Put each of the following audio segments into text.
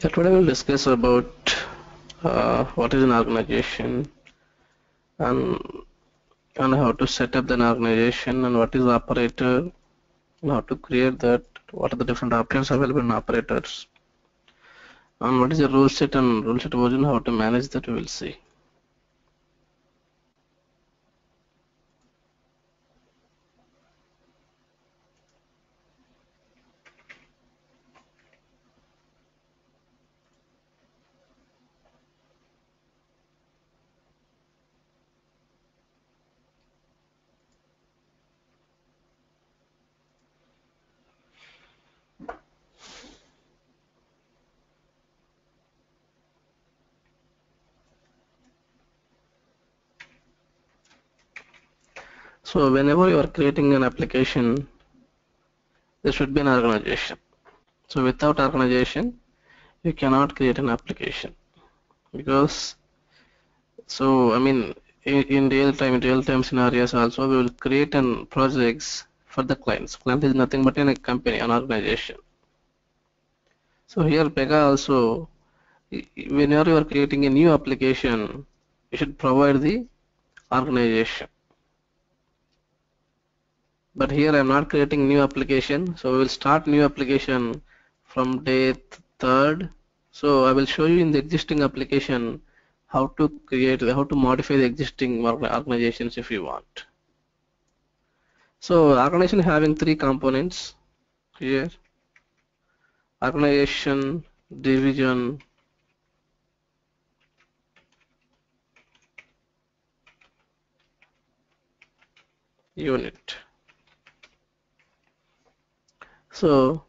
Yeah, today we'll discuss about uh, what is an organization and and how to set up an organization and what is operator and how to create that what are the different options available in operators. And what is the rule set and rule set version how to manage that we will see So whenever you are creating an application, there should be an organization. So without organization, you cannot create an application because so I mean in, real time real time scenarios also we will create an projects for the clients. Client is nothing but in a company, an organization. So here Pega also whenever you are creating a new application, you should provide the organization but here I'm not creating new application. So we will start new application from day third. So I will show you in the existing application how to create how to modify the existing organizations if you want. So organization having three components here. Organization division unit so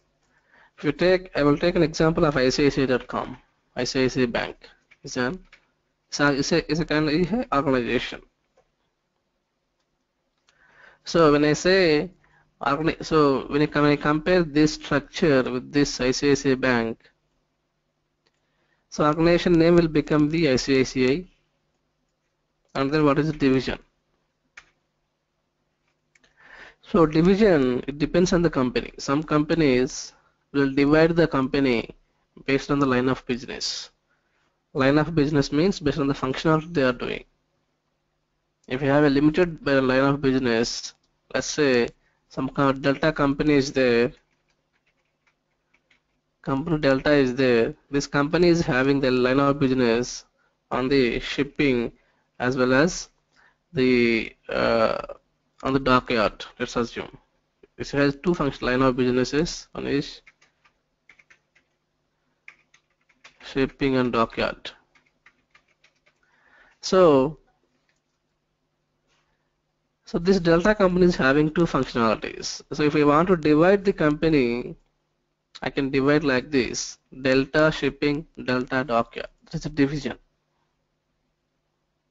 if you take, I will take an example of ICICI.com, ICICI Bank. It's an it's a, it's a kind of organization. So when I say so when I compare this structure with this ICICI Bank, so organization name will become the ICICI and then what is the division? So division, it depends on the company. Some companies will divide the company based on the line of business. Line of business means based on the functionality they are doing. If you have a limited line of business, let's say some kind of Delta company is there, company Delta is there, this company is having the line of business on the shipping as well as the uh, on the dockyard let's assume. This has two function line of businesses one is shipping and dockyard so so this delta company is having two functionalities. So if I want to divide the company I can divide like this. Delta shipping delta dockyard that's a division.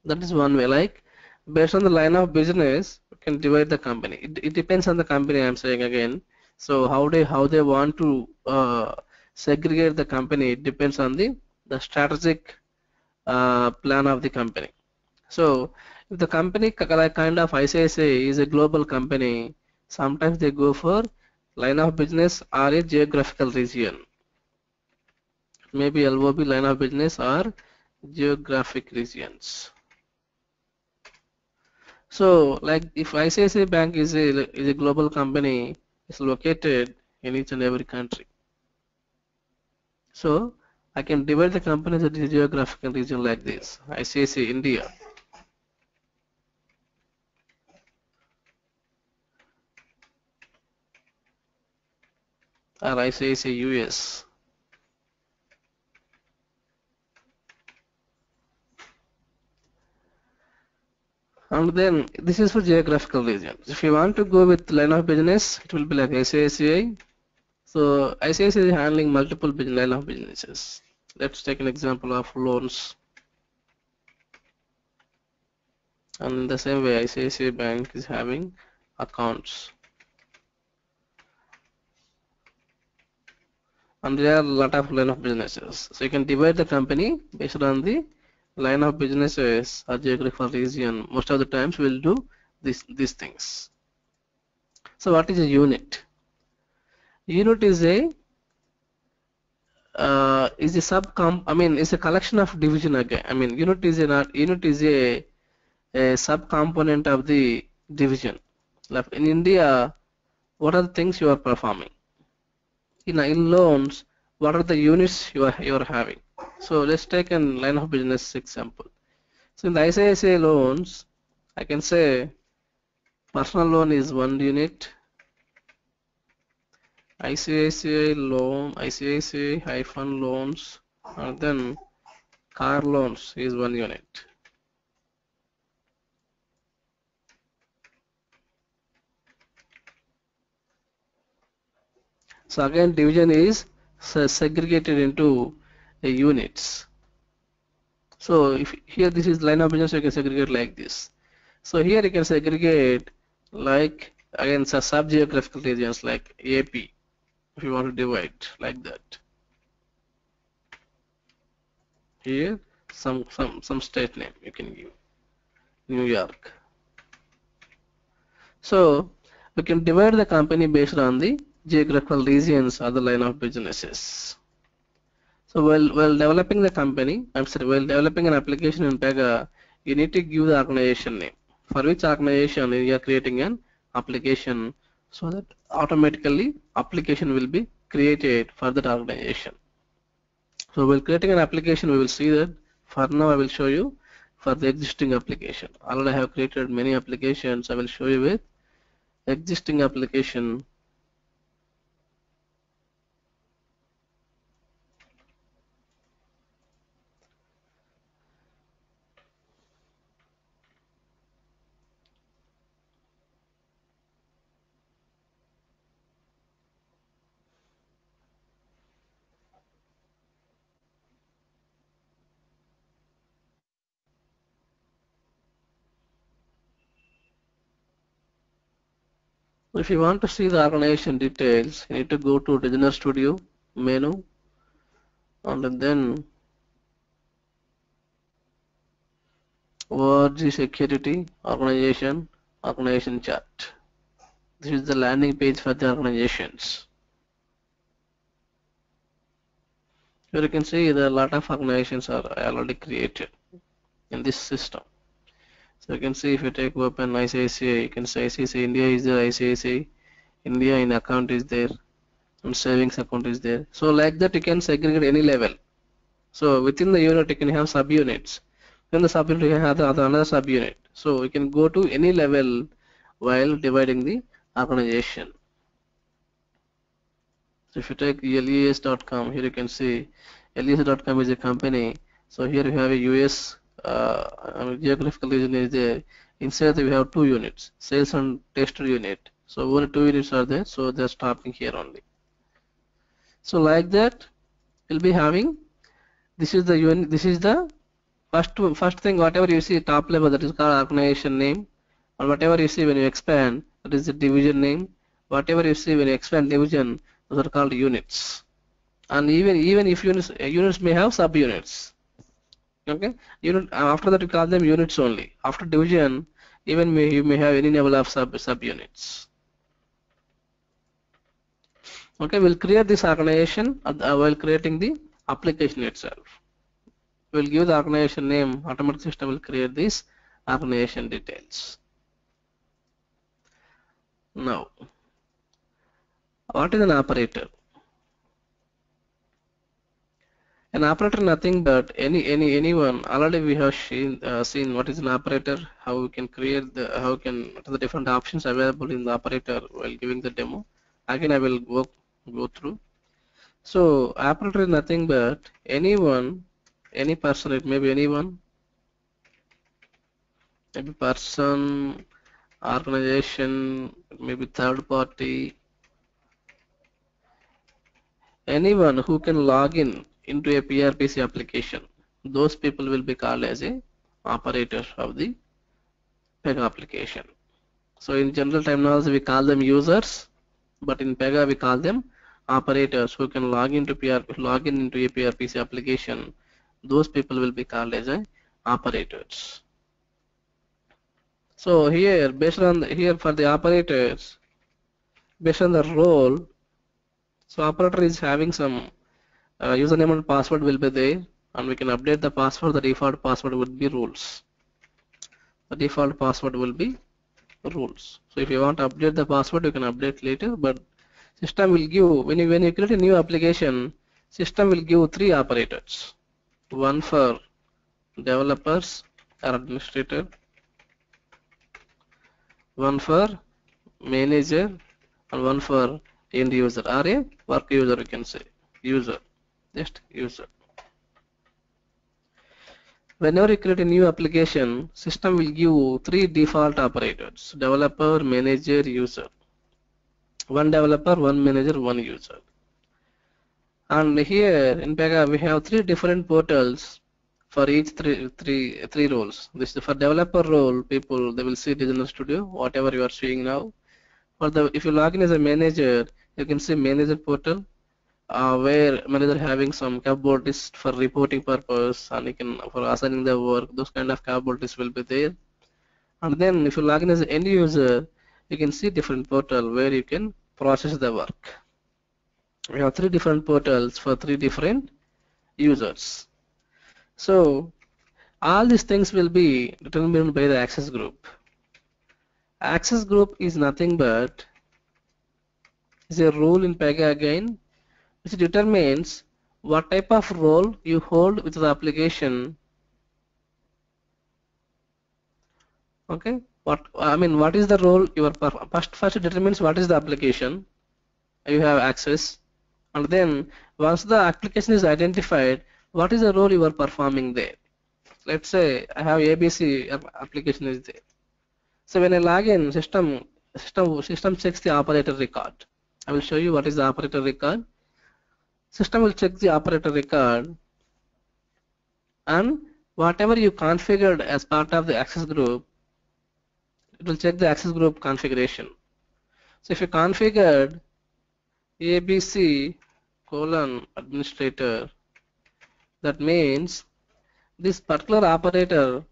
That is one way. Like based on the line of business can divide the company. It, it depends on the company. I'm saying again. So how they how they want to uh, segregate the company it depends on the the strategic uh, plan of the company. So if the company kind of ICICI is a global company, sometimes they go for line of business or a geographical region. Maybe LOB line of business or geographic regions. So like if ICICI Bank is a, is a global company, it's located in each and every country. So I can divide the company into geographical region like this. ICICI India. Or ICICI US. And then this is for geographical regions. If you want to go with line of business, it will be like ICICI. So ICICI is handling multiple line of businesses. Let's take an example of loans. And the same way ICICI Bank is having accounts. And there are a lot of line of businesses. So you can divide the company based on the line of businesses or geographical region, most of the times we'll do this, these things. So what is a unit? Unit is a uh, is a sub comp I mean it's a collection of division again. I mean unit is a unit is a a sub component of the division. Like in India what are the things you are performing? In in loans what are the units you are you are having so let's take a line of business example so in the ICICI loans I can say personal loan is one unit ICICI loan, ICICI hyphen loans, and then car loans is one unit. So again division is segregated into units. So if here this is line of business you can segregate like this. So here you can segregate like again sub geographical regions like AP if you want to divide like that here some some some state name you can give New York so we can divide the company based on the geographical regions or the line of businesses so while while developing the company I'm sorry while developing an application in Pega you need to give the organization name for which organization you are creating an application so that automatically application will be created for that organization. So while creating an application we will see that for now I will show you for the existing application. Already I have created many applications I will show you with existing application if you want to see the organization details you need to go to designer studio menu and then org security organization organization chart. This is the landing page for the organizations. Here you can see that a lot of organizations are already created in this system so you can see if you take open ICICI, you can say ICICI India is there, ICICI India in account is there, and savings account is there. So like that you can segregate any level. So within the unit you can have subunits. Within the subunit you have another subunit. So you can go to any level while dividing the organization. So if you take LES.com, here you can see LES.com is a company. So here you have a US uh, geographical region is there. Inside we have two units, sales and tester unit. So only two units are there, so they're stopping here only. So like that, we'll be having. This is the unit. This is the first first thing. Whatever you see top level, that is called organization name, or whatever you see when you expand, that is the division name. Whatever you see when you expand division, those are called units. And even even if units units may have subunits okay? Unit after that we call them units only. After division even may, you may have any level of sub subunits. Okay we'll create this organization uh, while creating the application itself. We'll give the organization name automatic system will create this organization details. Now what is an operator An operator nothing but any any anyone already we have seen uh, seen what is an operator, how we can create the how can the different options available in the operator while giving the demo. Again I will go go through. So operator is nothing but anyone, any person, it may be anyone, maybe person, organization, maybe third party, anyone who can log in into a PRPC application, those people will be called as a operators of the Pega application. So in general terminology we call them users, but in Pega we call them operators who can log into PR, log in into a PRPC application. Those people will be called as a operators. So here, based on the, here for the operators, based on the role, so operator is having some uh, username and password will be there and we can update the password. The default password would be rules. The default password will be rules. So if you want to update the password you can update later but system will give when you when you create a new application system will give three operators. One for developers or administrator one for manager and one for end user or a work user you can say user just user whenever you create a new application system will give you three default operators developer manager user. One developer one manager one user. And here in Pega we have three different portals for each three three three roles. This is for developer role people they will see Designer Studio whatever you are seeing now. For the if you log in as a manager you can see manager portal uh, where manager having some capabilities for reporting purpose and you can for assigning the work those kind of capabilities will be there. And then if you log in as an end user you can see different portal where you can process the work. We have three different portals for three different users. So all these things will be determined by the access group. Access group is nothing but is a rule in Pega again which determines what type of role you hold with the application. Okay? What I mean what is the role your first first determines what is the application. You have access. And then once the application is identified what is the role you are performing there? Let's say I have ABC application is there. So when I log in system system system checks the operator record. I will show you what is the operator record system will check the operator record and whatever you configured as part of the access group it will check the access group configuration. So if you configured ABC colon administrator that means this particular operator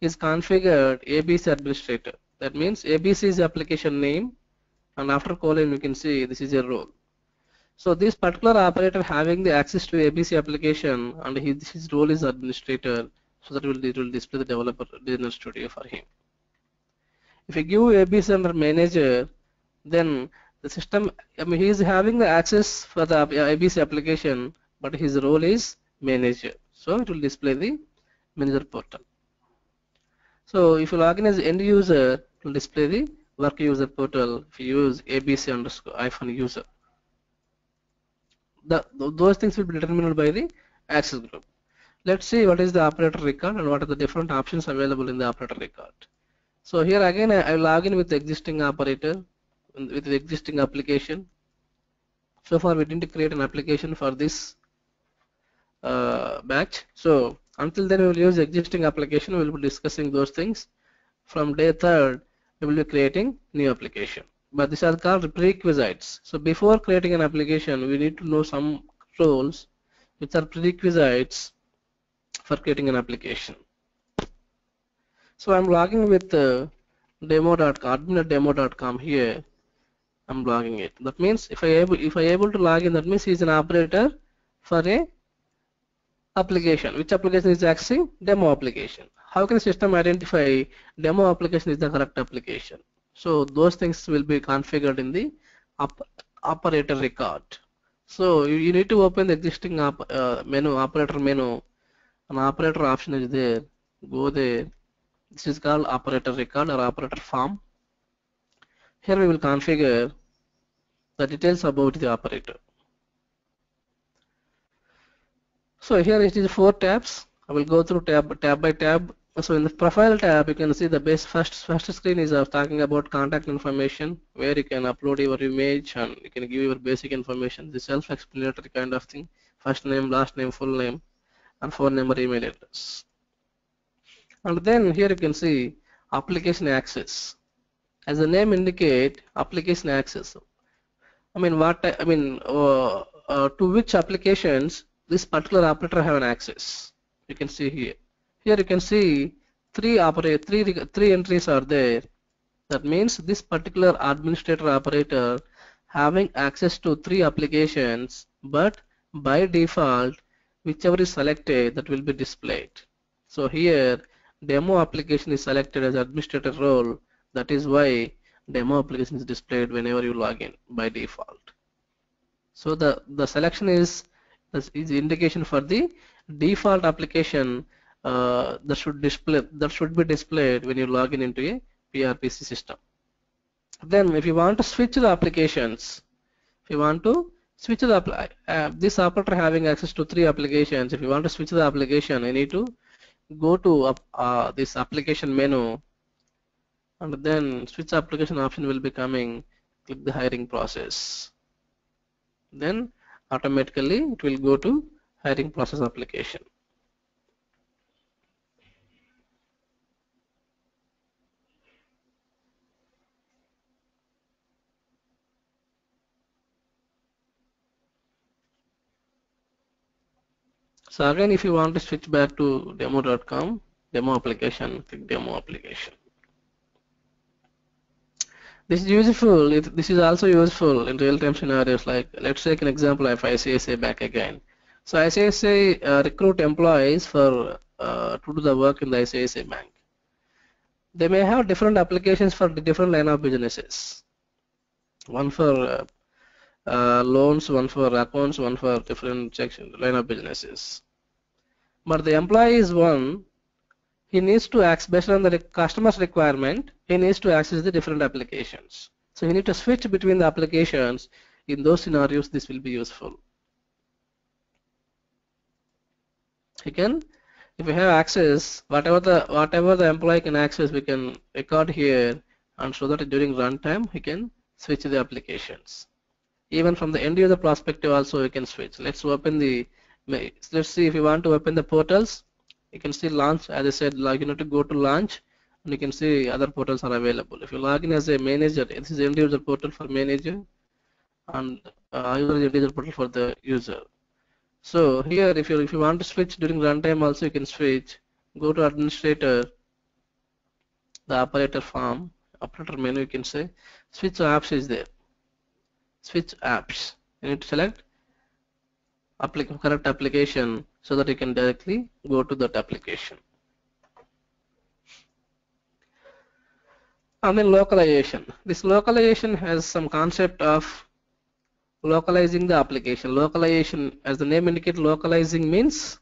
is configured ABC administrator. That means ABC is the application name and after colon you can see this is a role so this particular operator having the access to ABC application and his, his role is administrator so that it will, it will display the developer Designer Studio for him. If you give ABC under manager then the system I mean he is having the access for the ABC application but his role is manager so it will display the manager portal. So if you log in as end user it will display the work user portal if you use ABC underscore iPhone user the, those things will be determined by the access group. Let's see what is the operator record and what are the different options available in the operator record. So here again I, I log in with the existing operator with the existing application. So far we didn't create an application for this uh, batch. So until then we will use the existing application. We will be discussing those things. From day third we will be creating new application but these are called prerequisites. So before creating an application, we need to know some roles which are prerequisites for creating an application. So I'm logging with uh, here. I'm logging it. That means if I able if I able to log in, that means he's an operator for a application. Which application is accessing? Demo application. How can system identify demo application is the correct application? So those things will be configured in the op operator record. So you, you, need to open the existing op uh, menu, operator menu. An operator option is there. Go there. This is called operator record or operator form. Here we will configure the details about the operator. So here it is four tabs. I will go through tab tab by tab so in the profile tab, you can see the base first first screen is uh, talking about contact information, where you can upload your image and you can give your basic information, the self-explanatory kind of thing, first name, last name, full name, and phone number, email address. And then here you can see application access. As the name indicate, application access. I mean, what I mean, uh, uh, to which applications this particular operator have an access. You can see here. Here you can see three operate three three entries are there. That means this particular administrator operator having access to three applications, but by default whichever is selected that will be displayed. So here demo application is selected as administrator role. That is why demo application is displayed whenever you log in by default. So the the selection is is indication for the default application uh, that should display that should be displayed when you log in into a PRPC system. Then if you want to switch the applications if you want to switch the uh, this operator having access to three applications if you want to switch the application you need to go to uh, this application menu and then switch application option will be coming click the hiring process. Then automatically it will go to hiring process application So again, if you want to switch back to demo.com, demo application, click demo application. This is useful. It, this is also useful in real-time scenarios. Like let's take an example of ICICI back again. So ICICI uh, recruit employees for uh, to do the work in the ICICI bank. They may have different applications for the different line of businesses. One for uh, uh loans, one for accounts, one for different section line of businesses but the employee is one. He needs to access based on the customer's requirement. He needs to access the different applications. So you need to switch between the applications. In those scenarios this will be useful. Again if we have access whatever the whatever the employee can access we can record here and so that during runtime he can switch the applications. Even from the end user perspective also we can switch. Let's open the let's see if you want to open the portals. You can see launch as I said like you to go to launch. And you can see other portals are available. If you log in as a manager this is end user portal for manager. And uh, user user portal for the user. So here if you if you want to switch during runtime also you can switch. Go to administrator the operator form operator menu you can say. Switch apps is there. Switch apps. You need to select correct application so that you can directly go to that application. And then localization. This localization has some concept of localizing the application. Localization, as the name indicates, localizing means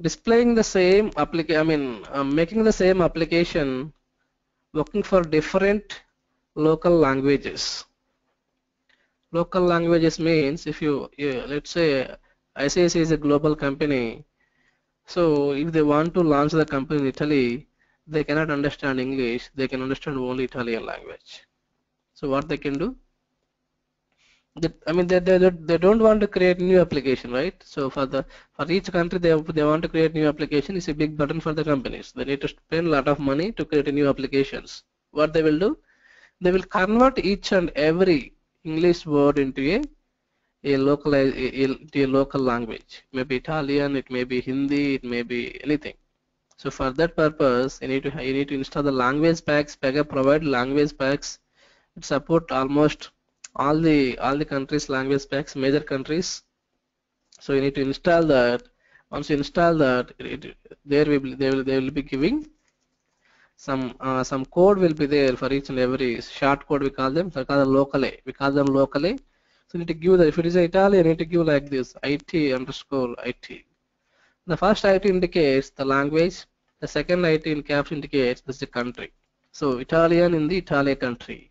displaying the same application. I mean, uh, making the same application working for different local languages local languages means if you, yeah, let's say ICICI is a global company. So if they want to launch the company in Italy they cannot understand English. They can understand only Italian language. So what they can do? I mean they, they, they don't want to create new application right? So for the for each country they, they want to create new application is a big burden for the companies. They need to spend a lot of money to create new applications. What they will do? They will convert each and every English word into a a localized a, a, a local language. Maybe Italian, it may be Hindi, it may be anything. So for that purpose, you need to you need to install the language packs. Pega provide language packs. It support almost all the all the countries language packs, major countries. So you need to install that. Once you install that, it, it, there will they will they will be giving some uh, some code will be there for each and every short code we call them so call them locally we call them locally. So you need to give if it is Italian you need to give like this IT underscore IT the first IT indicates the language the second IT in caps indicates this is the country. So Italian in the Italy country.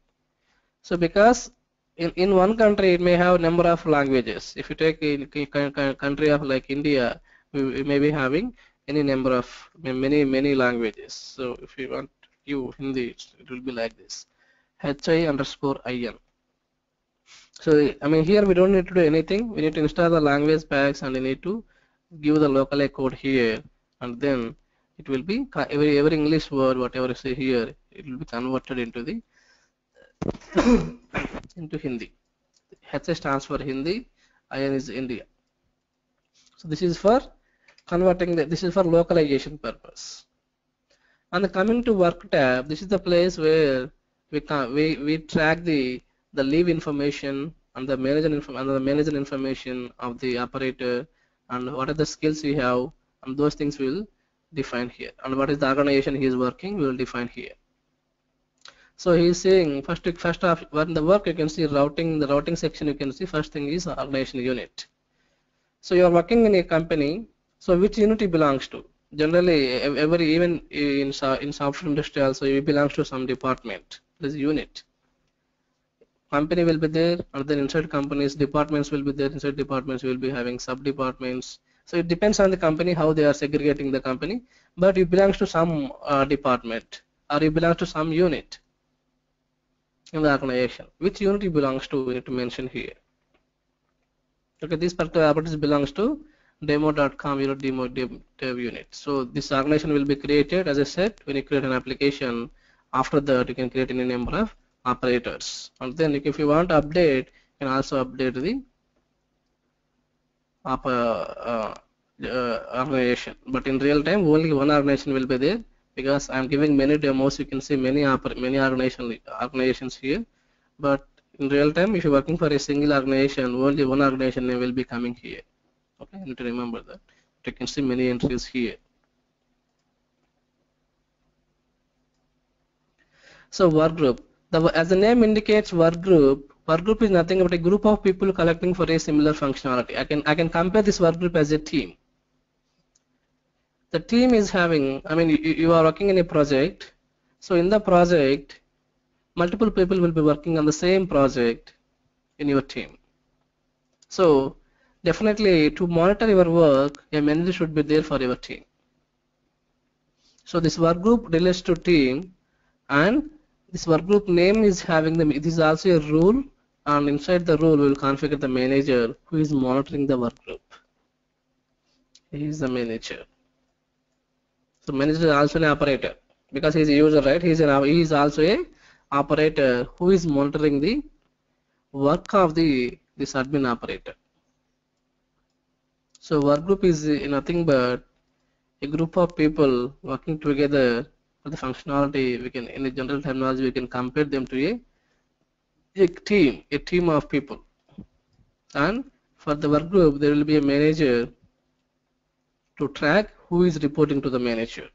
So because in, in one country it may have number of languages if you take a country of like India we, we may be having any number of many many languages. So if you want you Hindi it will be like this. Hi underscore in so I mean here we don't need to do anything. We need to install the language packs and we need to give the local code here. And then it will be every every English word whatever you say here it will be converted into the into Hindi. H stands for Hindi IN is India. So this is for converting the, this is for localization purpose. And coming to work tab this is the place where we can we, we track the the leave information and the manager and the manager information of the operator and what are the skills we have and those things will define here. And what is the organization he is working we will define here. So he is saying first first of when the work you can see routing the routing section you can see first thing is organization unit. So you are working in a company so which unit it belongs to? Generally every even in in software industry also it belongs to some department. This unit. Company will be there then inside companies departments will be there inside departments will be having sub departments so it depends on the company how they are segregating the company. But it belongs to some uh, department or it belongs to some unit in the organization. Which unit it belongs to we need to mention here. Okay this particular properties belongs to demo.com unit demo dev unit. So this organization will be created as I said when you create an application after that you can create any number of operators. And then if you want to update you can also update the uh, uh, organization. But in real time only one organization will be there because I'm giving many demos. You can see many many organization organizations here. But in real time if you're working for a single organization only one organization will be coming here okay you need to remember that. You can see many entries here. So work group. The, as the name indicates work group work group is nothing but a group of people collecting for a similar functionality. I can I can compare this work group as a team. The team is having I mean you, you are working in a project. So in the project multiple people will be working on the same project in your team. So definitely to monitor your work a manager should be there for your team. So this work group relates to team and this work group name is having the this is also a rule and inside the rule we will configure the manager who is monitoring the work group. He is the manager. So manager is also an operator because he is a user right? He is an he is also a operator who is monitoring the work of the this admin operator so work group is nothing but a group of people working together for the functionality. We can in the general terminology we can compare them to a, a team a team of people. And for the work group there will be a manager to track who is reporting to the manager.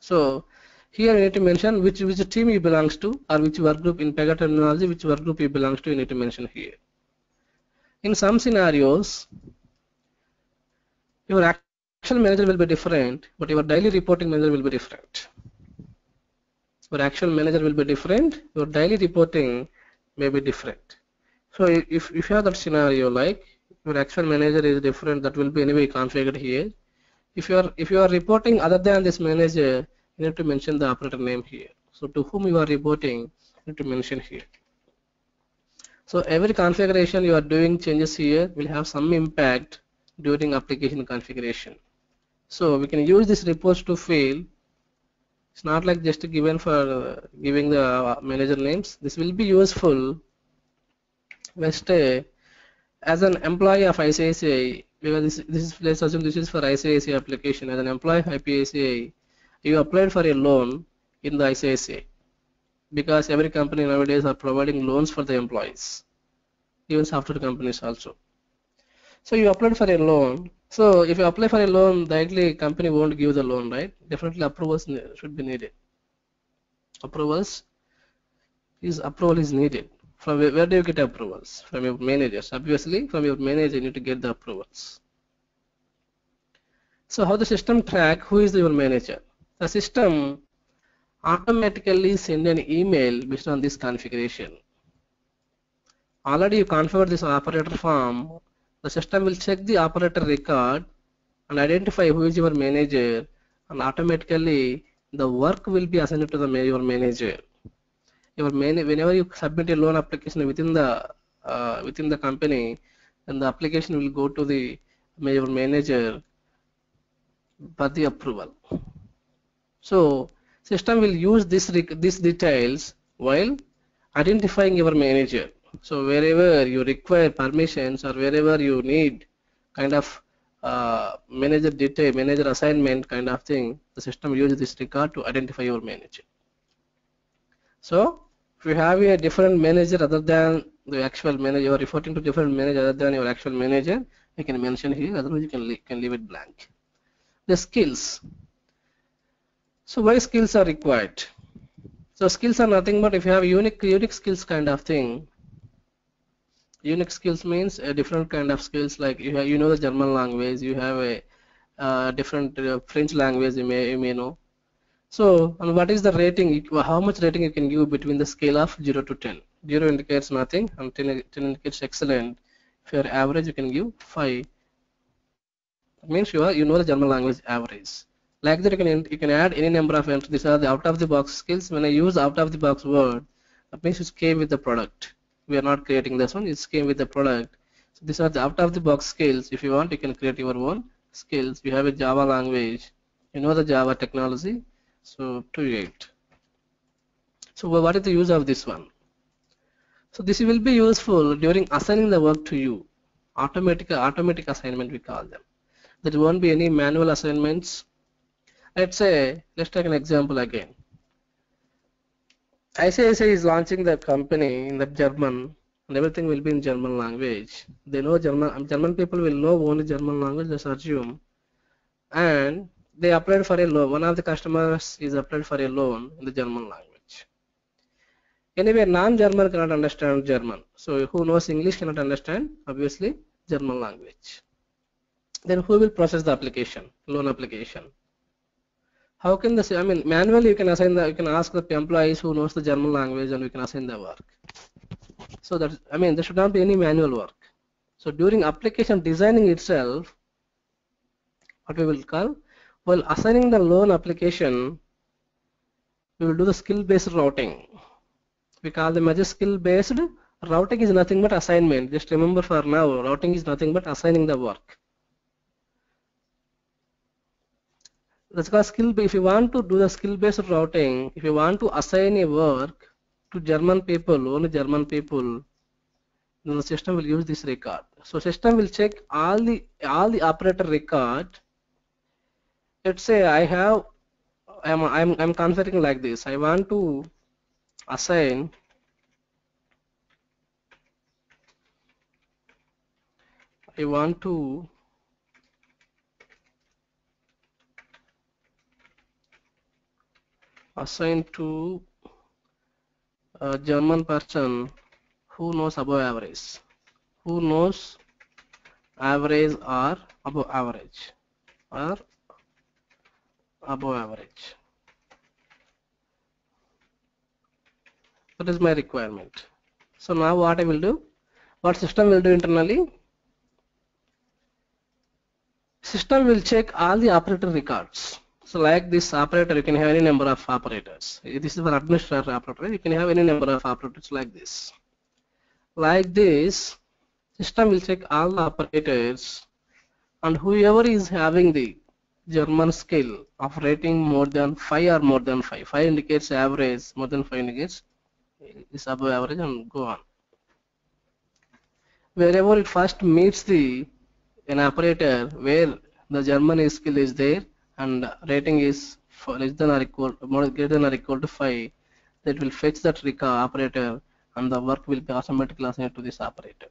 So here you need to mention which which team he belongs to or which work group in Pega terminology which work group he belongs to you need to mention here. In some scenarios your actual manager will be different, but your daily reporting manager will be different. Your actual manager will be different, your daily reporting may be different. So if, if you have that scenario like your actual manager is different, that will be anyway configured here. If you are if you are reporting other than this manager, you need to mention the operator name here. So to whom you are reporting, you need to mention here. So every configuration you are doing changes here will have some impact during application configuration. So we can use this reports to fail. It's not like just given for uh, giving the uh, manager names. This will be useful. Let's say as an employee of ICICI, because this, this is let's assume this is for ICICI application. As an employee of ICICI, you applied for a loan in the ICICI because every company nowadays are providing loans for the employees, even software companies also. So you applied for a loan so if you apply for a loan, directly company won't give the loan, right? Definitely approvals should be needed. Approvals is approval is needed. From where, where do you get approvals? From your managers. Obviously, from your manager, you need to get the approvals. So how the system track who is your manager? The system automatically send an email based on this configuration. Already you configured this operator form the system will check the operator record and identify who is your manager and automatically the work will be assigned to the your manager. Your man, whenever you submit a loan application within the uh, within the company, then the application will go to the your manager for the approval. So system will use this these details while identifying your manager. So wherever you require permissions or wherever you need kind of uh, manager detail, manager assignment kind of thing, the system uses this record to identify your manager. So if you have a different manager other than the actual manager, you are reporting to different manager other than your actual manager, you can mention here, otherwise you can, leave, can leave it blank. The skills. So why skills are required? So skills are nothing but if you have unique, unique skills kind of thing, unique skills means a different kind of skills like you have, you know the German language, you have a uh, different uh, French language you may, you may know. So, and what is the rating, how much rating you can give between the scale of 0 to 10? 0 indicates nothing and 10, 10 indicates excellent. If you are average, you can give 5. That means you, are, you know the German language average. Like that, you can, you can add any number of entries. These are the out-of-the-box skills. When I use out-of-the-box word, that means it came with the product. We are not creating this one, it came with the product. So these are the out-of-the-box skills. If you want, you can create your own skills. You have a Java language. You know the Java technology. So 28. So what is the use of this one? So this will be useful during assigning the work to you. Automatic automatic assignment we call them. There won't be any manual assignments. Let's say, let's take an example again. ICICI is launching the company in the German and everything will be in German language. They know German, um, German people will know only German language, let's assume. And they applied for a loan. One of the customers is applied for a loan in the German language. Anyway, non-German cannot understand German. So who knows English cannot understand, obviously, German language. Then who will process the application, loan application? How can the, I mean, manually you can assign the, you can ask the employees who knows the German language and we can assign the work. So that, I mean, there should not be any manual work. So during application designing itself, what we will call, while assigning the loan application, we will do the skill-based routing. We call them as skill-based routing is nothing but assignment. Just remember for now, routing is nothing but assigning the work. That's called skill. If you want to do the skill-based routing, if you want to assign a work to German people, only German people, then the system will use this record. So system will check all the all the operator record. Let's say I have I'm I'm I'm configuring like this. I want to assign I want to assign to a German person who knows above average. Who knows average or above average? Or above average. That is my requirement. So now what I will do? What system will do internally? System will check all the operator records so like this operator, you can have any number of operators. This is for administrator operator. You can have any number of operators like this. Like this, system will check all the operators and whoever is having the German skill of rating more than 5 or more than 5. 5 indicates average, more than 5 indicates is above average and go on. Wherever it first meets the an operator where the German skill is there and rating is less than or equal more greater than or equal to 5 that will fetch that RICA uh, operator and the work will be automatically assigned to this operator.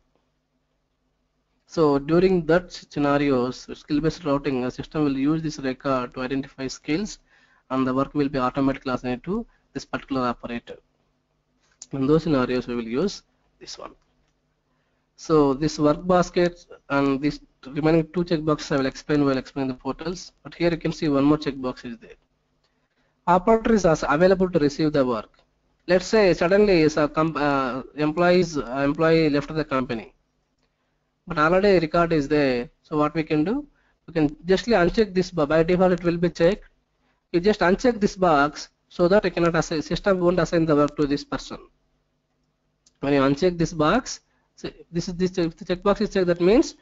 So during that scenarios, skill-based routing, the system will use this record uh, to identify skills and the work will be automatically assigned to this particular operator. In those scenarios, we will use this one. So this work basket and these remaining two checkboxes I will explain while explaining the portals. But here you can see one more checkbox is there. Operator is available to receive the work. Let's say suddenly a uh, employees uh, employee left the company, but already record is there. So what we can do? We can justly uncheck this by default it will be checked. You just uncheck this box so that you cannot assign system won't assign the work to this person. When you uncheck this box, so this is this the checkbox is checked. That means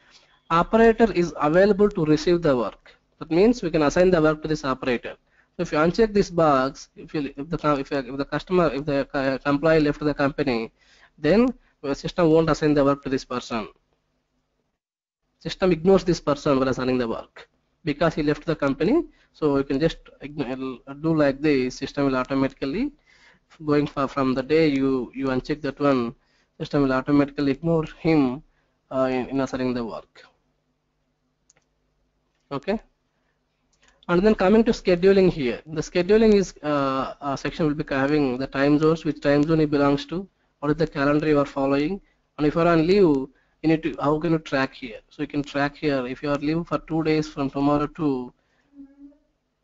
operator is available to receive the work. That means we can assign the work to this operator. So if you uncheck this box, if, you, if, the, if, if the customer, if the uh, employee left the company, then the system won't assign the work to this person. System ignores this person while assigning the work because he left the company. So you can just do like this. System will automatically going from the day you you uncheck that one system will automatically ignore him uh, in, in assigning the work. Okay. And then coming to scheduling here, the scheduling is uh, section will be having the time zones, which time zone it belongs to, what is the calendar you are following, and if you are on leave, you need to how can you track here? So you can track here if you are leave for two days from tomorrow to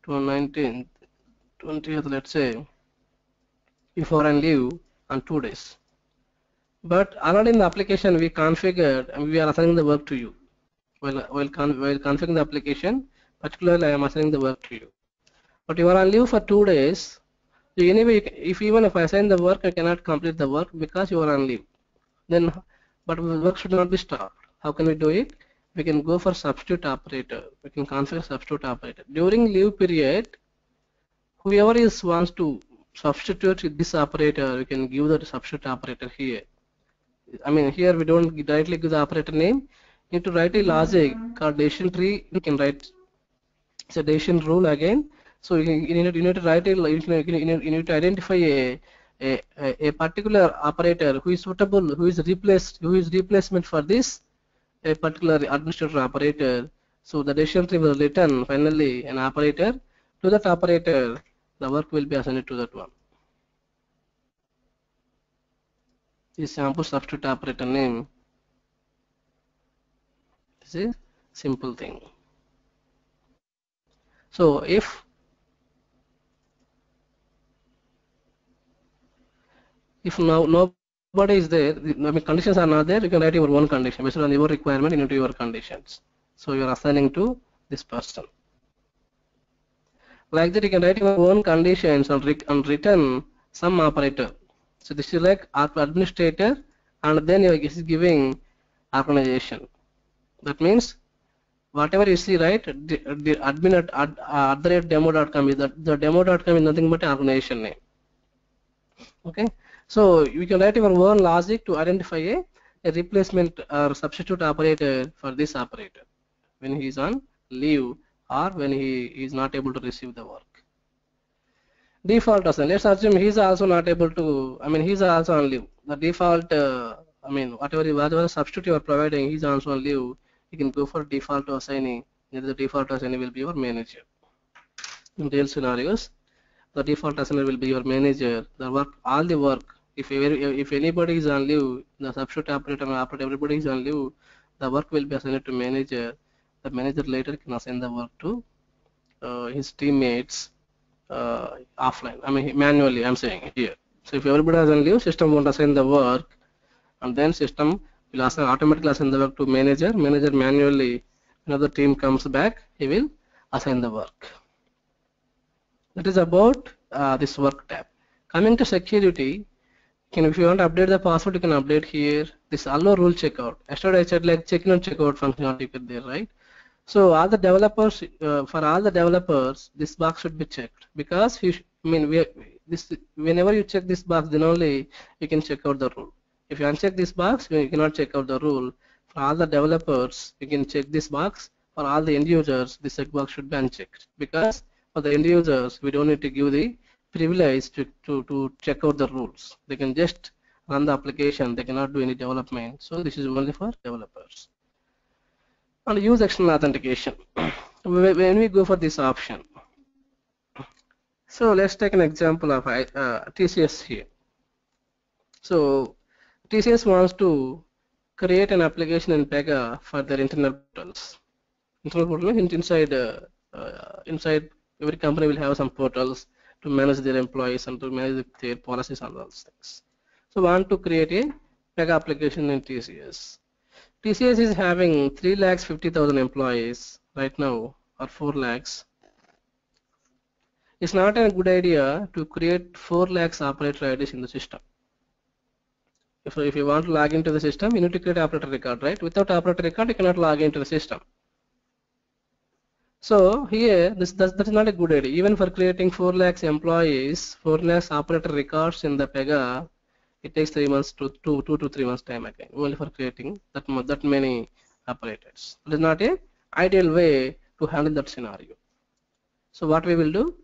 to 19th, 20th, let's say, if you are on leave on two days. But already in the application we configured and we are assigning the work to you. While while, con while configuring the application, particularly I am assigning the work to you. But you are on leave for two days. So anyway, if even if I assign the work, I cannot complete the work because you are on leave. Then, but the work should not be stopped. How can we do it? We can go for substitute operator. We can configure substitute operator. During leave period, whoever is wants to substitute this operator, we can give the substitute operator here. I mean, here we don't directly give the operator name. You need to write a logic mm-hmm. called decision tree. You can write it's a decision rule again. So you, you, need, you need to write a, you need, you need to identify a, a, a particular operator who is suitable, who is replaced, who is replacement for this a particular administrator operator. So the decision tree will return finally an operator. To that operator, the work will be assigned to that one. This sample substitute operator name. This is simple thing. So if if now nobody is there, I mean conditions are not there, you can write your own condition based on your requirement into your conditions. So you are assigning to this person. Like that you can write your own conditions and, re and return some operator. So this is like administrator and then you are giving organization. That means whatever you see right the, admin at, at, uh, at demo.com is the demo.com is nothing but an organization name. Okay? So you can write your own logic to identify a, a replacement or substitute operator for this operator when he is on leave or when he is not able to receive the work default assign let's assume he's also not able to i mean he's also on leave the default uh, i mean whatever whatever substitute you are providing he's also on leave you can go for default assignee. The default assignee will be your manager. In real scenarios, the default assignee will be your manager. The work, all the work. If if anybody is on leave, the substitute operator and operator, everybody is on leave, the work will be assigned to manager. The manager later can assign the work to uh, his teammates uh, offline. I mean manually. I'm saying here. So if everybody on leave, system won't assign the work, and then system will assign automatically assign the work to manager. Manager manually, another team comes back, he will assign the work. That is about uh, this work tab. Coming to security, can if you want to update the password, you can update here. This allow rule checkout. Yesterday I said like check in and checkout functionality there, right? So all the developers, uh, for all the developers, this box should be checked because you, I mean, we, this whenever you check this box, then only you can check out the rule. If you uncheck this box, you cannot check out the rule. For all the developers, you can check this box. For all the end users, this checkbox should be unchecked because for the end users, we don't need to give the privilege to, to, to check out the rules. They can just run the application. They cannot do any development. So this is only for developers. And use external authentication. when we go for this option, so let's take an example of uh, TCS here. So TCS wants to create an application in Pega for their internal portals. Internal portal inside uh, uh, inside every company will have some portals to manage their employees and to manage their policies and all those things. So want to create a Pega application in TCS. TCS is having 3 lakhs 50,000 employees right now or 4 lakhs. It's not a good idea to create 4 lakhs operator IDs in the system. If, if you want to log into the system, you need to create operator record, right? Without operator record, you cannot log into the system. So here, this that, that is not a good idea. Even for creating 4 lakhs employees, 4 lakhs operator records in the Pega, it takes three months to two, two to three months time again, only for creating that that many operators. It is not a ideal way to handle that scenario. So what we will do?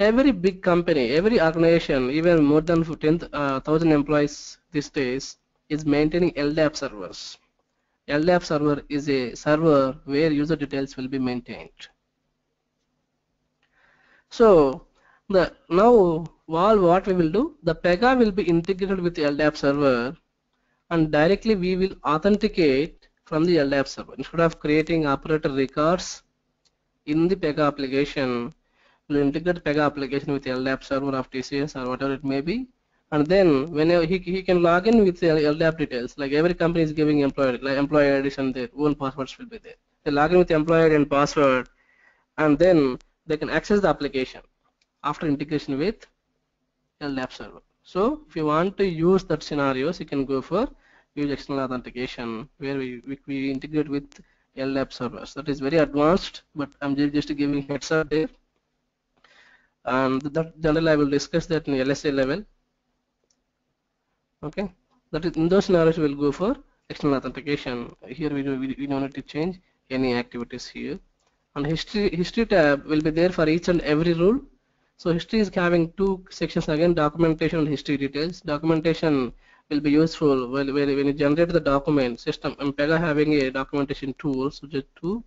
Every big company, every organization, even more than 10,000 uh, employees these days, is maintaining LDAP servers. LDAP server is a server where user details will be maintained. So the now all what we will do, the Pega will be integrated with the LDAP server and directly we will authenticate from the LDAP server. Instead of creating operator records in the Pega application, we'll integrate Pega application with the LDAP server of TCS or whatever it may be. And then whenever he, he can log in with the LDAP details like every company is giving employee like employee IDs and their own passwords will be there. They log in with the employee and password and then they can access the application after integration with LDAP server. So if you want to use that scenarios you can go for use external authentication where we, we, we integrate with LDAP servers. That is very advanced but I'm just giving heads up there. And that generally I will discuss that in LSA level. Okay? That is in those scenarios we'll go for external authentication. Here we, do, we, we don't need to change any activities here. And history history tab will be there for each and every rule so history is having two sections again documentation and history details. Documentation will be useful when, when, you generate the document system. And Pega having a documentation tool is to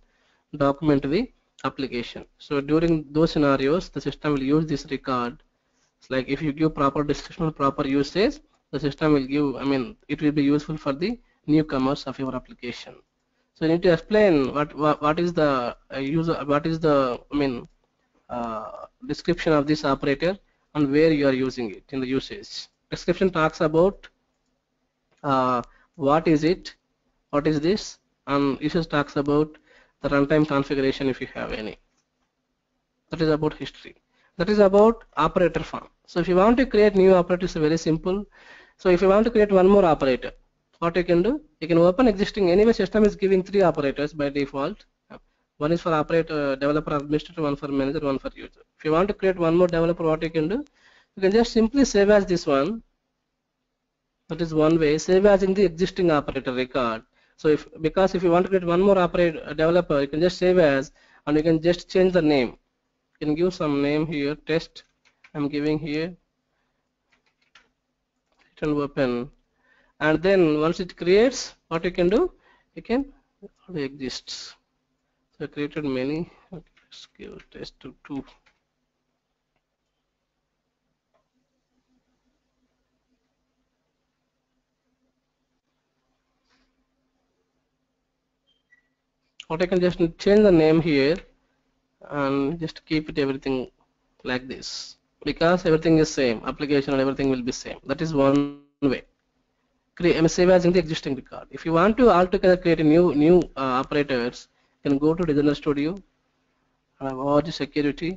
document the application. So during those scenarios the system will use this record. It's like if you give proper description proper usage the system will give, I mean, it will be useful for the newcomers of your application. So you need to explain what what, what is the uh, user, what is the, I mean, description of this operator and where you are using it in the usage. Description talks about uh, what is it, what is this, and usage talks about the runtime configuration if you have any. That is about history. That is about operator form. So if you want to create new operator, it's very simple. So if you want to create one more operator, what you can do? You can open existing, anyway system is giving three operators by default. One is for operator, uh, developer, administrator, one for manager, one for user. If you want to create one more developer, what you can do? You can just simply save as this one. That is one way, save as in the existing operator record. So if, because if you want to create one more operator uh, developer, you can just save as and you can just change the name. You can give some name here, test. I'm giving here and open and then once it creates what you can do you can it exists so I created many. Okay, let's give test to two. What I can just change the name here and just keep it everything like this. Because everything is same application and everything will be same. That is one way. Create save as in the existing record. If you want to altogether create a new new uh, operators can go to designer studio or the security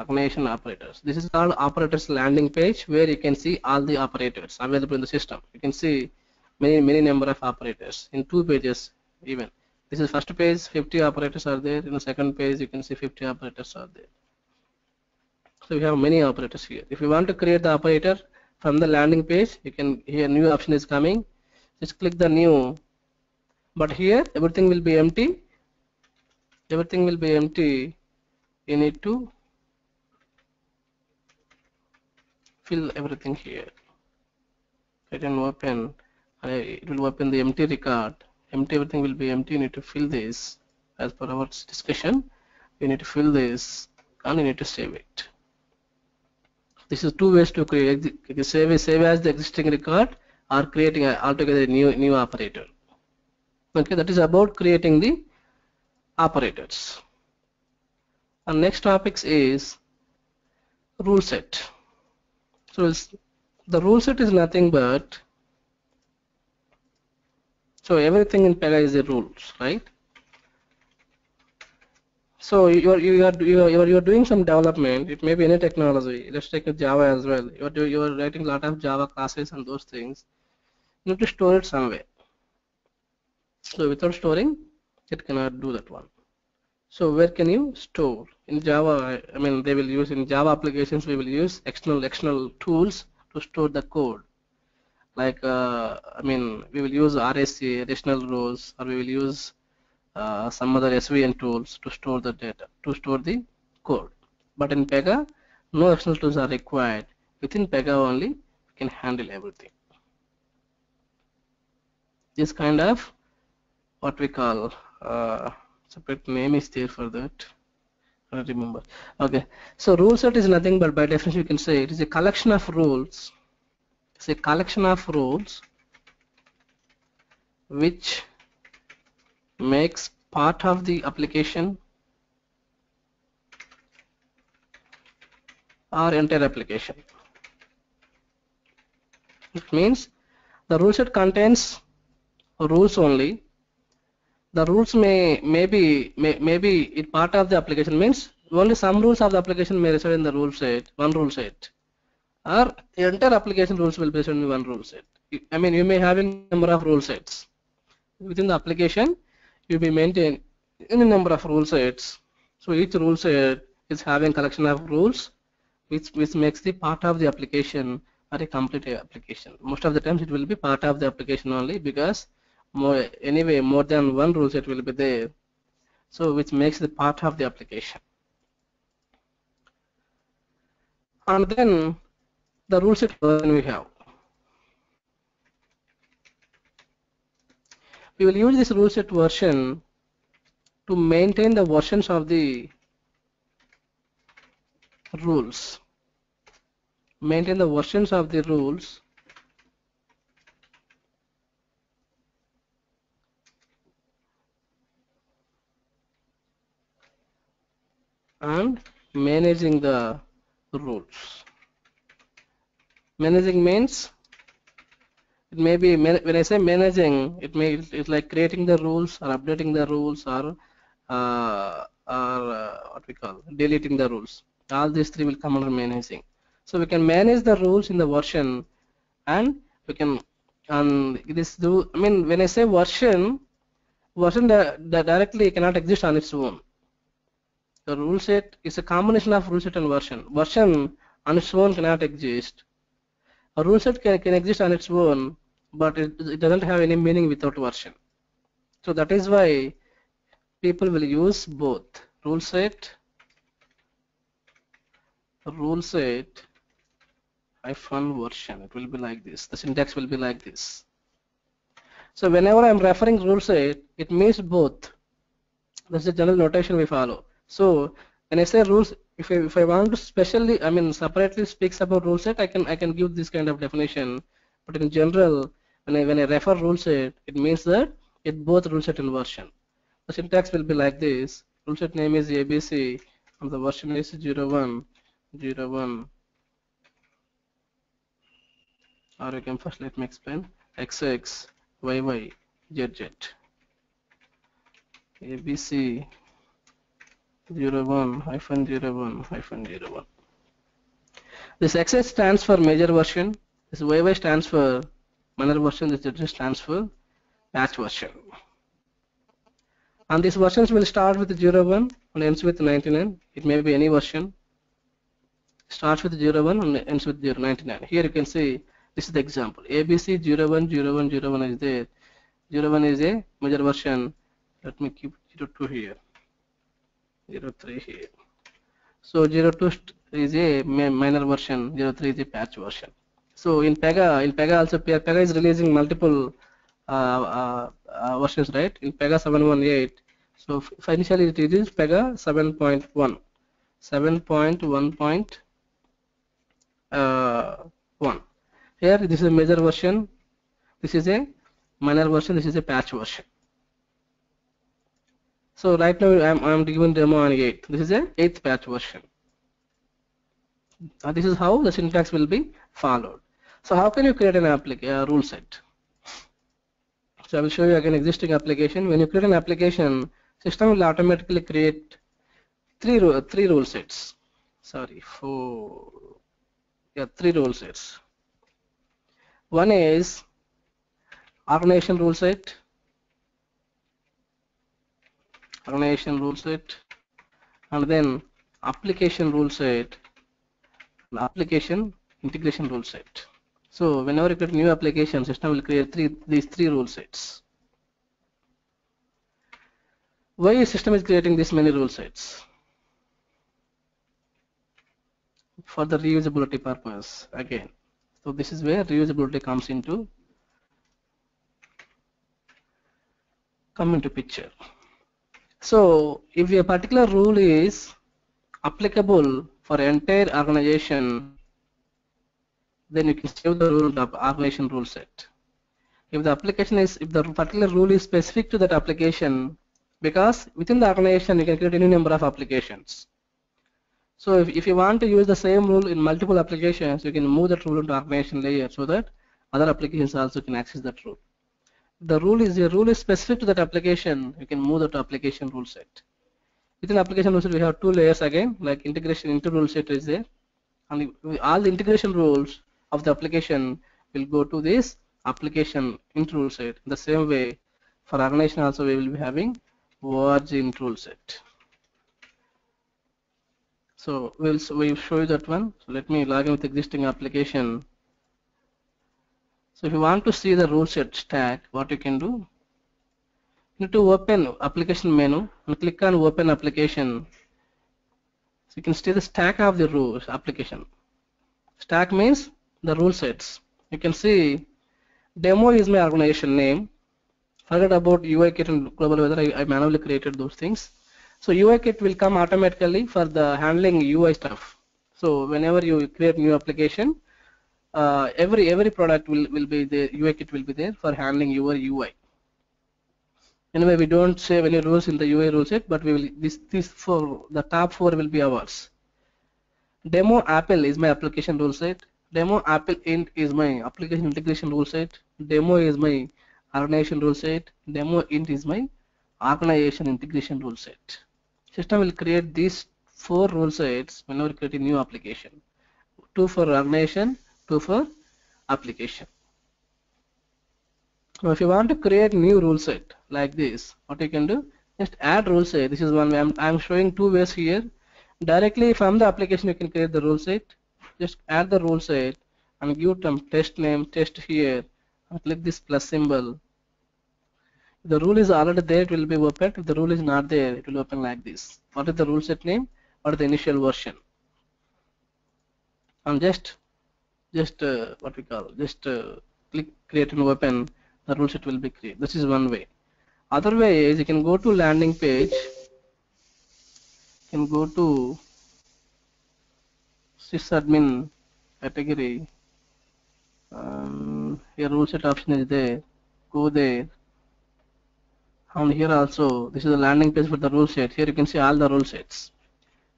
organization operators this is called operators landing page where you can see all the operators available in the system you can see many many number of operators in two pages even this is first page 50 operators are there in the second page you can see 50 operators are there so we have many operators here. If you want to create the operator from the landing page, you can here new option is coming. Just click the new. But here everything will be empty. Everything will be empty. You need to fill everything here. I can open. It will open the empty record. Empty everything will be empty. You need to fill this as per our discussion. You need to fill this and you need to save it. This is two ways to create save, save as the existing record or creating altogether a new new operator. Okay, that is about creating the operators. Our next topics is rule set. So the rule set is nothing but so everything in Pega is the rules, right? So you are you are you are, you are, doing some development. It may be any technology. Let's take Java as well. You are you are writing a lot of Java classes and those things. You need to store it somewhere. So without storing, it cannot do that one. So where can you store? In Java, I mean they will use in Java applications. We will use external external tools to store the code. Like uh, I mean we will use RSA, additional rows, or we will use uh, some other SVN tools to store the data, to store the code. But in Pega, no external tools are required. Within Pega only, we can handle everything. this kind of what we call uh, separate name is there for that. I remember. Okay. So rule set is nothing but by definition you can say it is a collection of rules. It's a collection of rules which makes part of the application or entire application. It means the rule set contains rules only the rules may maybe may, maybe it part of the application means only some rules of the application may reside in the rule set one rule set. Or the entire application rules will be reside in one rule set. I mean you may have a number of rule sets. Within the application you may maintain any number of rule sets. So each rule set is having collection of rules which which makes the part of the application or a complete application. Most of the times it will be part of the application only because more anyway more than one rule set will be there. So which makes the part of the application. And then the rule set version we have. We will use this rule set version to maintain the versions of the rules. Maintain the versions of the rules and managing the rules. Managing means it may be when I say managing, it may it's like creating the rules or updating the rules or uh, or uh, what we call deleting the rules. All these three will come under managing. So we can manage the rules in the version and we can and this do I mean when I say version version that directly cannot exist on its own the rule set is a combination of rule set and version. Version on its own cannot exist. A rule set can, can exist on its own, but it, it doesn't have any meaning without version. So that is why people will use both rule set, rule set hyphen version. It will be like this. The syntax will be like this. So whenever I am referring rule set, it means both. That's the general notation we follow. So when I say rules, if I, if I want to specially, I mean separately speaks about rule set, I can I can give this kind of definition. But in general, when I when I refer rule set, it means that it both rule set and version. The syntax will be like this. Rule set name is ABC and the version is 01, 01. Or you can first let me explain XX, YY, ZZ. ABC 01 hyphen 01 hyphen 01. This XS stands for major version. This YY stands for minor version. This ZZ stands for patch version. And these versions will start with 01 and ends with 99. It may be any version. Starts with 01 and ends with 099. Here you can see this is the example. ABC 01 01 01 is there. 01 is a major version. Let me keep 02 here. 03 here. So 02 is a minor version, 03 is a patch version. So in Pega, in Pega also Pega is releasing multiple uh, uh, uh, versions, right? In Pega 718. So initially it is Pega 7.1, 7.1.1. Uh, Here this is a major version. This is a minor version. This is a patch version. So right now I'm, I'm giving demo on 8. This is a 8th patch version. This is how the syntax will be followed. So how can you create an uh, rule set? So I will show you again existing application. When you create an application, system will automatically create three three rule sets. Sorry, four. Yeah, three rule sets. One is organization rule set organization rule set and then application rule set and application integration rule set so whenever you create new application system will create three these three rule sets. Why system is creating this many rule sets? For the reusability purpose again. So this is where reusability comes into come into picture. So if a particular rule is applicable for entire organization, then you can save the rule the organization rule set. If the application is, if the particular rule is specific to that application, because within the organization you can create any number of applications. So if, if you want to use the same rule in multiple applications, you can move that rule into organization layer so that other applications also can access that rule. The rule is a rule is specific to that application, you can move that application rule set. Within application rule set, we have two layers again, like integration into rule set is there, and all the integration rules of the application will go to this application into rule set. The same way, for organization also we will be having org in rule set. So we'll we'll show you that one. So let me log in with existing application. So if you want to see the rule set stack, what you can do? You need to open application menu and click on open application. So you can see the stack of the rules application. Stack means the rule sets. You can see demo is my organization name. Forget about UI kit and global weather. I, I manually created those things. So UI kit will come automatically for the handling UI stuff. So whenever you create new application, uh, every every product will will be the there. UIKit will be there for handling your UI. Anyway, we don't save any rules in the UI rule set, but we will this this for the top four will be ours. Demo Apple is my application rule set. Demo Apple int is my application integration rule set. Demo is my organization rule set. Demo int is my organization integration rule set system will create these four rule sets whenever create a new application. Two for organization, two for application. Now if you want to create new rule set like this, what you can do, just add rule set. This is one way I'm, I'm showing two ways here. Directly from the application you can create the rule set. Just add the rule set and give them test name, test here, and click this plus symbol if the rule is already there, it will be open. If the rule is not there, it will open like this. What is the rule set name? What is the initial version? And just, just uh, what we call, just uh, click create and open. The rule set will be created. This is one way. Other way is you can go to landing page. You can go to sysadmin category. Um, here rule set option is there. Go there and here also this is the landing page for the rule set here you can see all the rule sets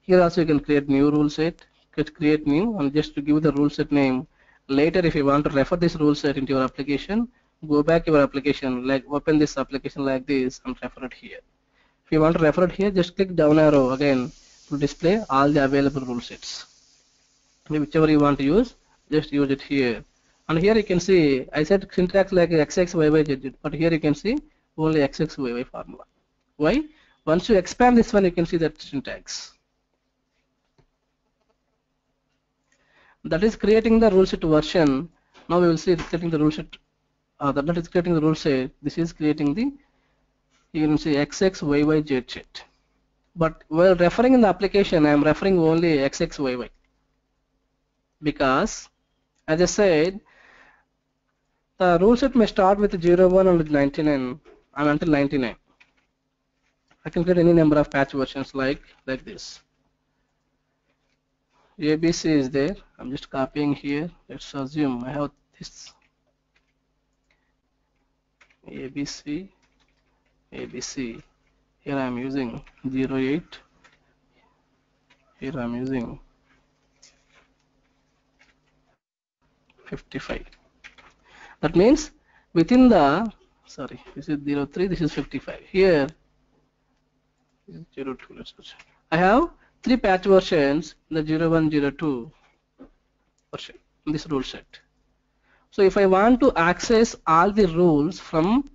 here also you can create new rule set create new and just to give the rule set name later if you want to refer this rule set into your application go back to your application like open this application like this and refer it here if you want to refer it here just click down arrow again to display all the available rule sets whichever you want to use just use it here and here you can see I said syntax like XXYYZ but here you can see only XXYY formula. Why? Once you expand this one, you can see that syntax. That is creating the rule set version. Now we will see it's creating the rule set. Uh, that is creating the rule set. This is creating the you can see XXYYZ set. But while referring in the application, I am referring only XXYY because, as I said, the rule set may start with 0, 1 and 99 and until 99 I can create any number of patch versions like like this ABC is there. I'm just copying here. Let's assume I have this ABC ABC here I'm using 08 here I'm using 55 that means within the sorry this is 03 this is 55 here 02 let's I have three patch versions the 0102 version this rule set. So if I want to access all the rules from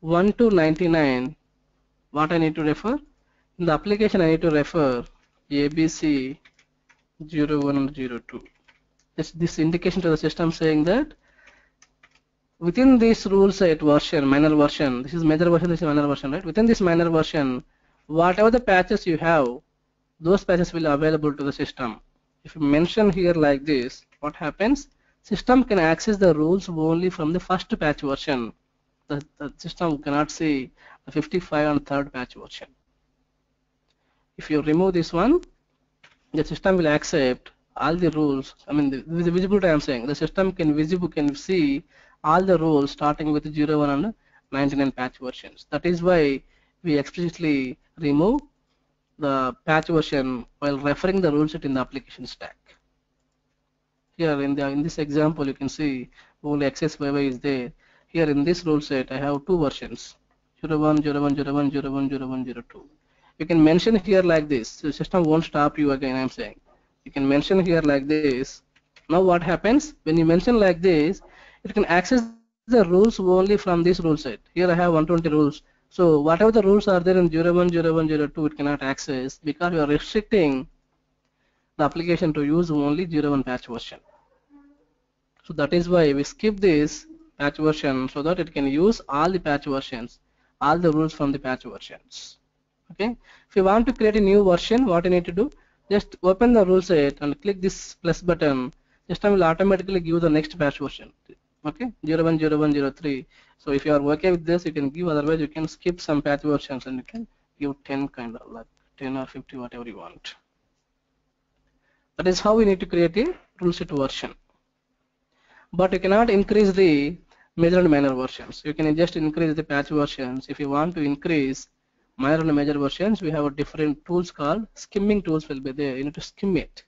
1 to 99 what I need to refer? In the application I need to refer ABC 01 and 02 this, this indication to the system saying that within this rule set version, minor version, this is major version, this is minor version, right? Within this minor version, whatever the patches you have, those patches will be available to the system. If you mention here like this, what happens? System can access the rules only from the first patch version. the, the system cannot see the 55 and third patch version. If you remove this one, the system will accept all the rules. I mean, the, the visibility I'm saying, the system can visible can see all the rules starting with 01 and 99 patch versions. That is why we explicitly remove the patch version while referring the rule set in the application stack. Here in the in this example, you can see only access XSYY is there. Here in this rule set, I have two versions: 01, 01, 01, 01, 01, 02. You can mention here like this. The system won't stop you again. I'm saying you can mention here like this. Now what happens when you mention like this? It can access the rules only from this rule set. Here I have 120 rules. So whatever the rules are there in 01, 01, 02, it cannot access because we are restricting the application to use only 01 patch version. So that is why we skip this patch version so that it can use all the patch versions, all the rules from the patch versions. Okay. If you want to create a new version, what you need to do? Just open the rule set and click this plus button. System will automatically give the next patch version. Okay, 010103. So if you are okay with this, you can give. Otherwise, you can skip some patch versions and you can give 10 kind of like 10 or 50, whatever you want. That is how we need to create a rule set version but you cannot increase the major and minor versions. You can just increase the patch versions. If you want to increase minor and major versions, we have different tools called skimming tools will be there. You need to skim it.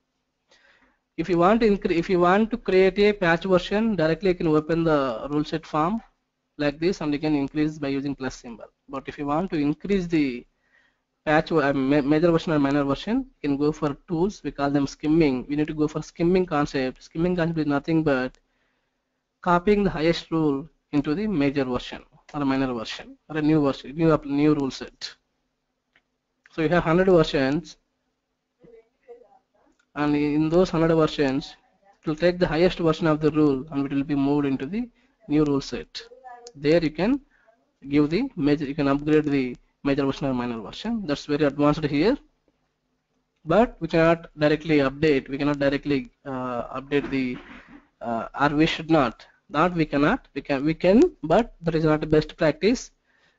If you want to if you want to create a patch version, directly you can open the rule set form like this and you can increase by using plus symbol. But if you want to increase the patch uh, major version or minor version, you can go for tools. We call them skimming. We need to go for skimming concept. Skimming concept is nothing but copying the highest rule into the major version or minor version or a new version, new new rule set. So you have 100 versions, and in those 100 versions, it will take the highest version of the rule and it will be moved into the new rule set. There you can give the major, you can upgrade the major version or minor version. That's very advanced here. But we cannot directly update. We cannot directly uh, update the, uh, or we should not that we cannot we can we can but that is not the best practice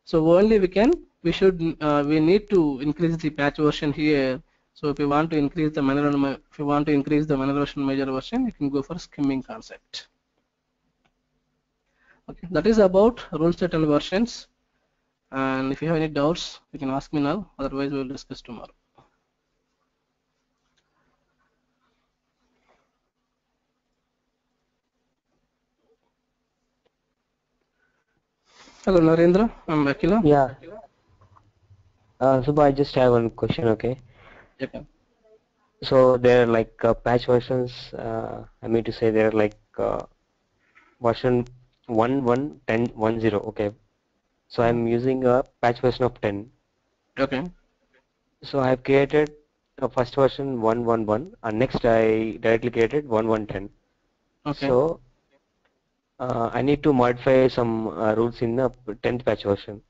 so only we can we should uh, we need to increase the patch version here so if you want to increase the minor if you want to increase the minor version major version you can go for skimming concept okay that is about rule set and versions and if you have any doubts you can ask me now otherwise we will discuss tomorrow Hello, Narendra. I'm Akila. Yeah. Uh, so I just have one question, okay? Okay. So there are like uh, patch versions. Uh, I mean to say there are like uh, version 1, 1, 10, 1, 0. Okay. So I'm using a patch version of 10. Okay. So I have created a first version 1, 1, 1, and next I directly created 1, 1, 10. Okay. So uh, I need to modify some uh, rules in the 10th patch version.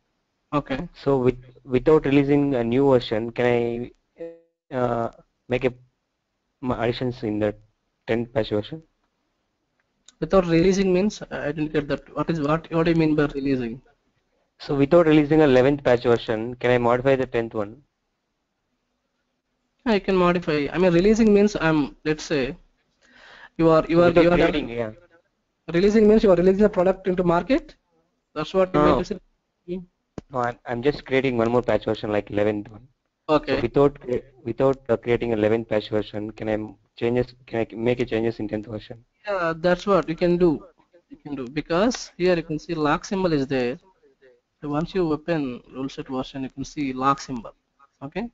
Okay. So with without releasing a new version, can I uh, make a additions in the 10th patch version? Without releasing means I didn't get that. What is what? What do you mean by releasing? So without releasing a 11th patch version, can I modify the 10th one? I can modify. I mean, releasing means I'm. Let's say you are you are Without you are creating, yeah. releasing means you are releasing the product into market. That's what you No. say. No, I'm, I'm just creating one more patch version like 11th one. Okay. So without without uh, creating a 11th patch version, can I changes? Can I make a changes in 10th version? Yeah, that's what you can do. You can do because here you can see lock symbol is there. So once you open rule set version, you can see lock symbol. Okay.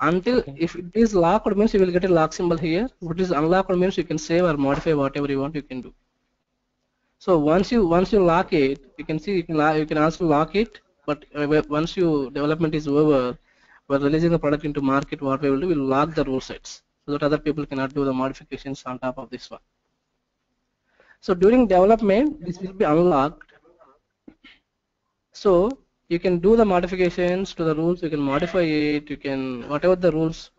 Until Okay. if it is locked means you will get a lock symbol here. If it is unlocked means you can save or modify whatever you want. You can do. So once you once you lock it, you can see you can you can also lock it. But uh, once you development is over, we're releasing the product into market. What we will do, we'll lock the rule sets so that other people cannot do the modifications on top of this one. So during development, this will be unlocked. So you can do the modifications to the rules. You can modify it. You can whatever the rules.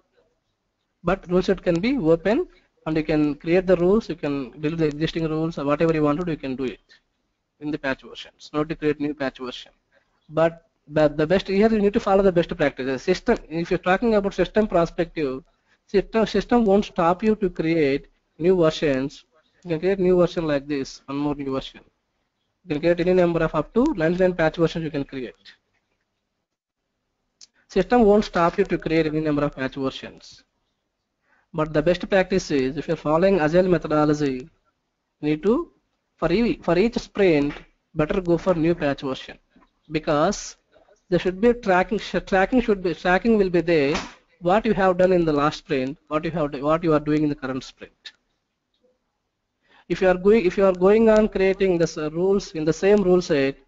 But rule set can be open, and you can create the rules. You can build the existing rules or whatever you want to do. You can do it. in the patch versions, not to create new patch version. But but the best here you need to follow the best practices. System if you're talking about system perspective, system system won't stop you to create new versions. You can create new version like this, one more new version. You can create any number of up to 99 patch versions you can create. System won't stop you to create any number of patch versions. But the best practice is if you're following agile methodology, you need to for e for each sprint better go for new patch version because there should be tracking tracking should be tracking will be there. What you have done in the last sprint what you have what you are doing in the current sprint. If you are going if you are going on creating this uh, rules in the same rule set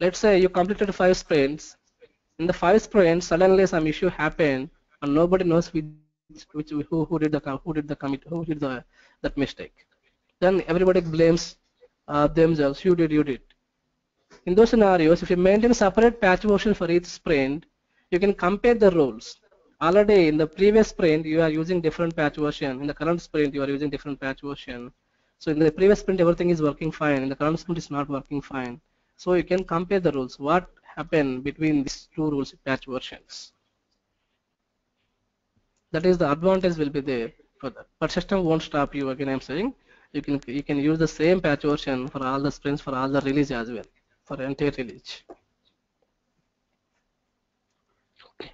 let's say you completed five sprints. In the five sprints suddenly some issue happened and nobody knows which, which who, who did the who did the commit who did the that mistake. Then everybody blames uh, themselves. You did you did in those scenarios if you maintain separate patch version for each sprint you can compare the rules. Already in the previous sprint you are using different patch version. In the current sprint you are using different patch version. So in the previous sprint everything is working fine. In the current sprint is not working fine. So you can compare the rules. What happened between these two rules patch versions? That is the advantage will be there for that. But system won't stop you again i'm saying. You can you can use the same patch version for all the sprints for all the release as well for entire release Okay.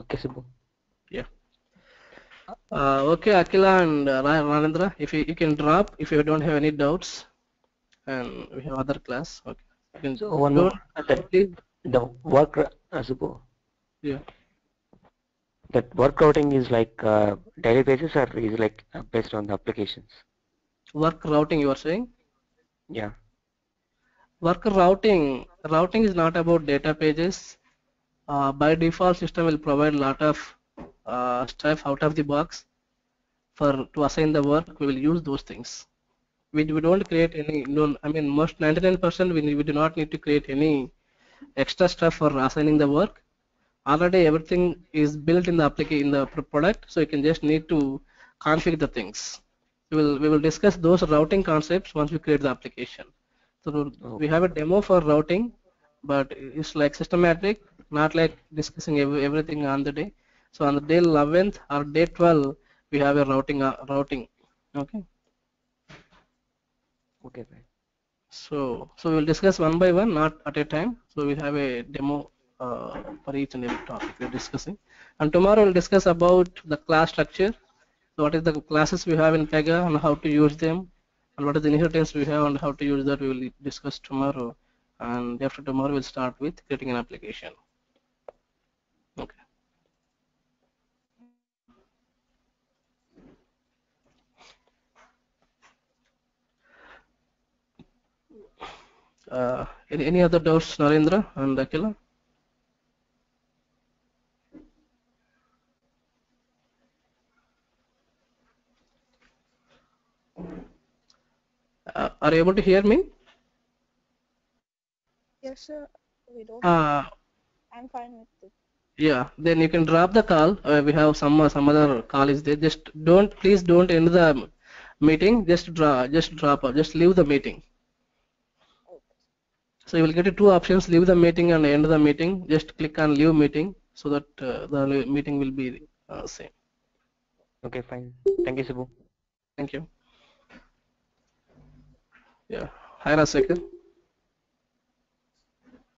Okay, Subbu. yeah uh, okay akila and uh, Narendra if you, you can drop if you don't have any doubts and we have other class okay you can So one more. That the work, uh, Subbu. yeah That work routing is like uh, daily basis or is like uh, based on the applications? work routing you are saying Yeah. Worker routing routing is not about data pages. Uh, by default system will provide a lot of uh, stuff out of the box for to assign the work. We will use those things. We, we don't create any I mean most 99% we, we do not need to create any extra stuff for assigning the work. Already everything is built in the application in the product so you can just need to configure the things. We will we will discuss those routing concepts once we create the application so we have a demo for routing, but it's like systematic, not like discussing ev everything on the day. So on the day 11th or day 12, we have a routing uh, routing. Okay. Okay, fine. So so we will discuss one by one, not at a time. So we have a demo uh, for each and every topic we're discussing. And tomorrow we'll discuss about the class structure. So what is the classes we have in Pega and how to use them and what is the inheritance we have and how to use that we will discuss tomorrow. And after tomorrow we'll start with creating an application. Okay. Uh, any, any other doubts Narendra and Akila uh, are you able to hear me Yes, sir. We don't. uh, I'm fine with it. Yeah, then you can drop the call. Uh, we have some uh, some other call is there. Just don't please don't end the meeting. Just draw just drop out. Just leave the meeting. So you will get two options: leave the meeting and end the meeting. Just click on leave meeting so that uh, the meeting will be uh, same. Okay, fine. Thank you, Subbu. Thank you. Yeah, hi Rasika.